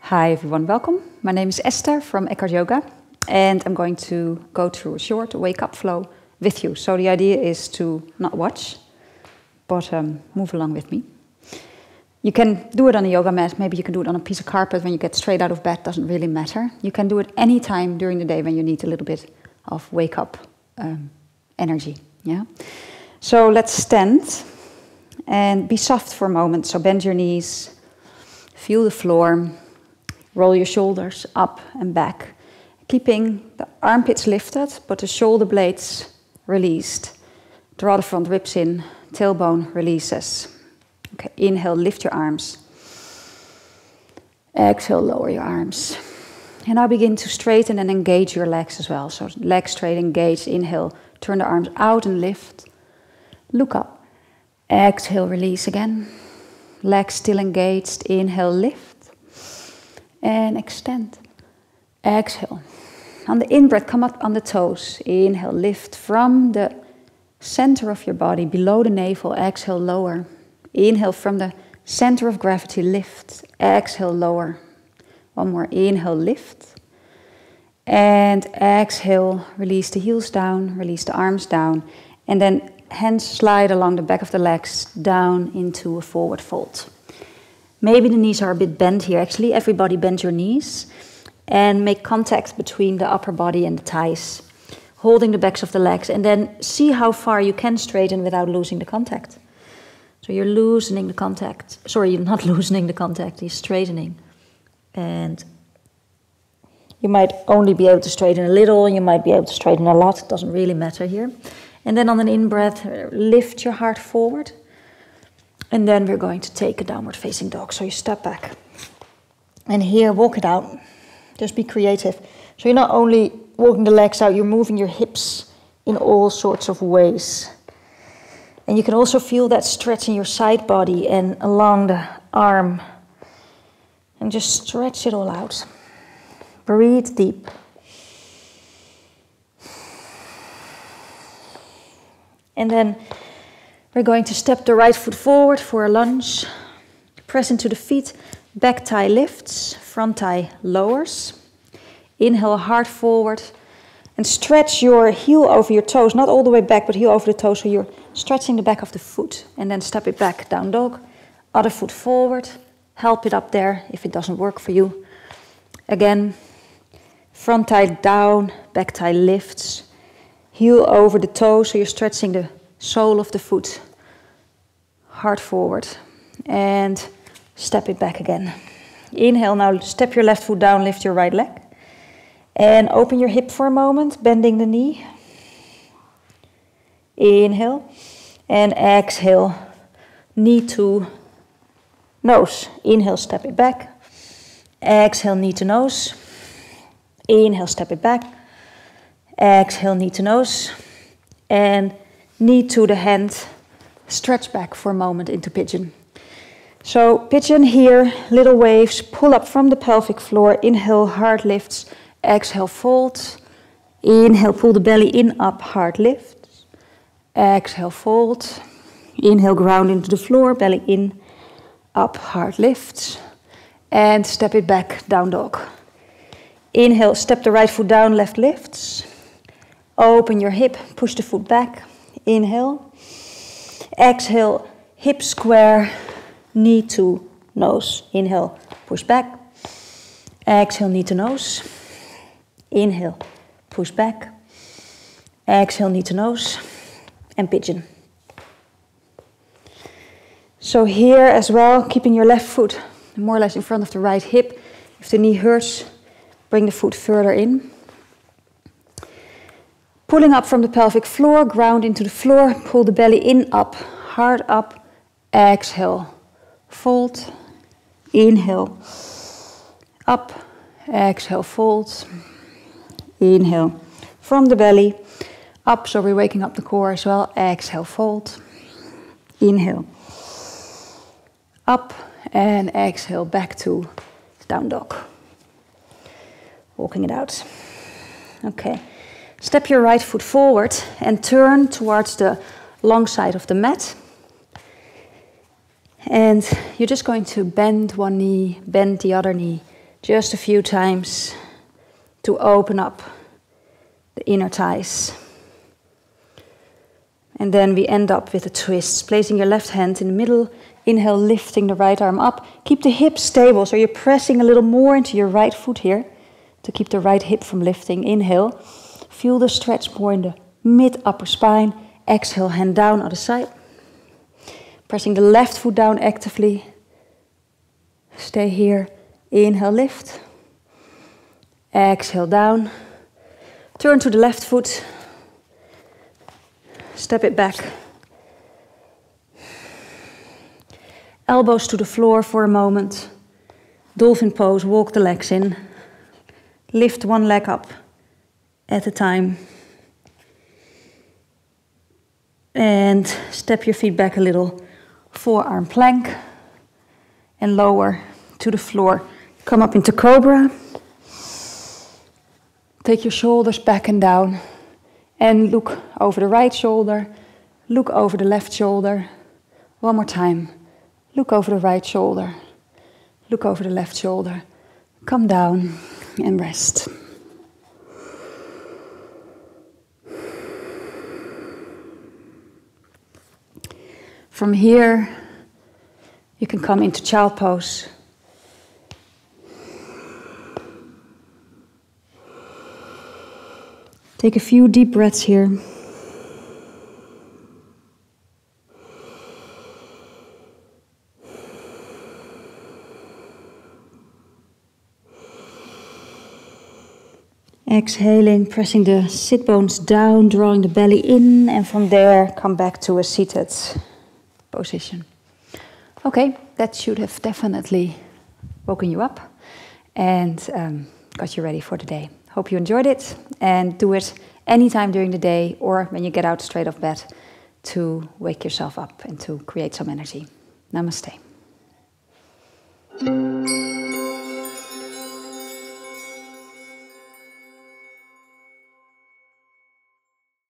Hi everyone, welcome. My name is Esther from Ekhart Yoga and I'm going to go through a short wake up flow with you. So the idea is to not watch, but um, move along with me. You can do it on a yoga mat, maybe you can do it on a piece of carpet when you get straight out of bed, doesn't really matter. You can do it any time during the day when you need a little bit of wake up um, energy. Yeah? So let's stand and be soft for a moment. So bend your knees, feel the floor Roll your shoulders up and back, keeping the armpits lifted but the shoulder blades released. Draw the front ribs in, tailbone releases. Okay, inhale, lift your arms. Exhale, lower your arms. And now begin to straighten and engage your legs as well. So legs straight, engage, inhale, turn the arms out and lift. Look up. Exhale, release again. Legs still engaged, inhale, lift and extend. Exhale. On the in breath, come up on the toes. Inhale, lift from the center of your body below the navel. Exhale, lower. Inhale from the center of gravity, lift. Exhale, lower. One more. Inhale, lift. And exhale, release the heels down, release the arms down. And then hands slide along the back of the legs down into a forward fold. Maybe the knees are a bit bent here. Actually, everybody bend your knees and make contact between the upper body and the thighs, holding the backs of the legs, and then see how far you can straighten without losing the contact. So you're loosening the contact. Sorry, you're not loosening the contact, you're straightening. And you might only be able to straighten a little, you might be able to straighten a lot, it doesn't really matter here. And then on an in breath, uh, lift your heart forward and then we're going to take a downward facing dog. So you step back. And here, walk it out. Just be creative. So you're not only walking the legs out, you're moving your hips in all sorts of ways. And you can also feel that stretch in your side body and along the arm. And just stretch it all out. Breathe deep. And then we're going to step the right foot forward for a lunge. Press into the feet, back thigh lifts, front thigh lowers. Inhale hard forward and stretch your heel over your toes, not all the way back, but heel over the toes, so you're stretching the back of the foot. And then step it back, down dog. Other foot forward, help it up there if it doesn't work for you. Again, front thigh down, back thigh lifts. Heel over the toe, so you're stretching the sole of the foot heart forward and step it back again. Inhale, now step your left foot down, lift your right leg. And open your hip for a moment, bending the knee. Inhale. And exhale, knee to nose. Inhale, step it back. Exhale, knee to nose. Inhale, step it back. Exhale, knee to nose. And knee to the hand stretch back for a moment into pigeon. So pigeon here, little waves, pull up from the pelvic floor, inhale, heart lifts, exhale, fold. Inhale, pull the belly in, up, heart lifts. Exhale, fold. Inhale, ground into the floor, belly in, up, heart lifts. And step it back, down dog. Inhale, step the right foot down, left lifts. Open your hip, push the foot back. Inhale. Exhale, hip square, knee to nose. Inhale, push back. Exhale, knee to nose. Inhale, push back. Exhale, knee to nose. And pigeon. So here as well, keeping your left foot more or less in front of the right hip. If the knee hurts, bring the foot further in. Pulling up from the pelvic floor, ground into the floor, pull the belly in, up, heart up, exhale, fold, inhale, up, exhale, fold, inhale, from the belly, up, so we're waking up the core as well, exhale, fold, inhale, up, and exhale, back to down dog. Walking it out. Okay. Step your right foot forward and turn towards the long side of the mat. And you're just going to bend one knee, bend the other knee just a few times to open up the inner thighs. And then we end up with a twist, placing your left hand in the middle. Inhale, lifting the right arm up. Keep the hips stable, so you're pressing a little more into your right foot here to keep the right hip from lifting. Inhale, feel the stretch more in the mid upper spine. Exhale, hand down other side. Pressing the left foot down actively. Stay here. Inhale, lift. Exhale, down. Turn to the left foot. Step it back. Elbows to the floor for a moment. Dolphin pose, walk the legs in. Lift one leg up at a time. And step your feet back a little. Forearm plank. And lower to the floor. Come up into cobra. Take your shoulders back and down. And look over the right shoulder. Look over the left shoulder. One more time. Look over the right shoulder. Look over the left shoulder. Come down and rest. From here, you can come into child pose. Take a few deep breaths here. Exhaling, pressing the sit bones down, drawing the belly in, and from there come back to a seated position. Okay, that should have definitely woken you up and um, got you ready for the day. Hope you enjoyed it and do it anytime during the day or when you get out straight off bed to wake yourself up and to create some energy. Namaste.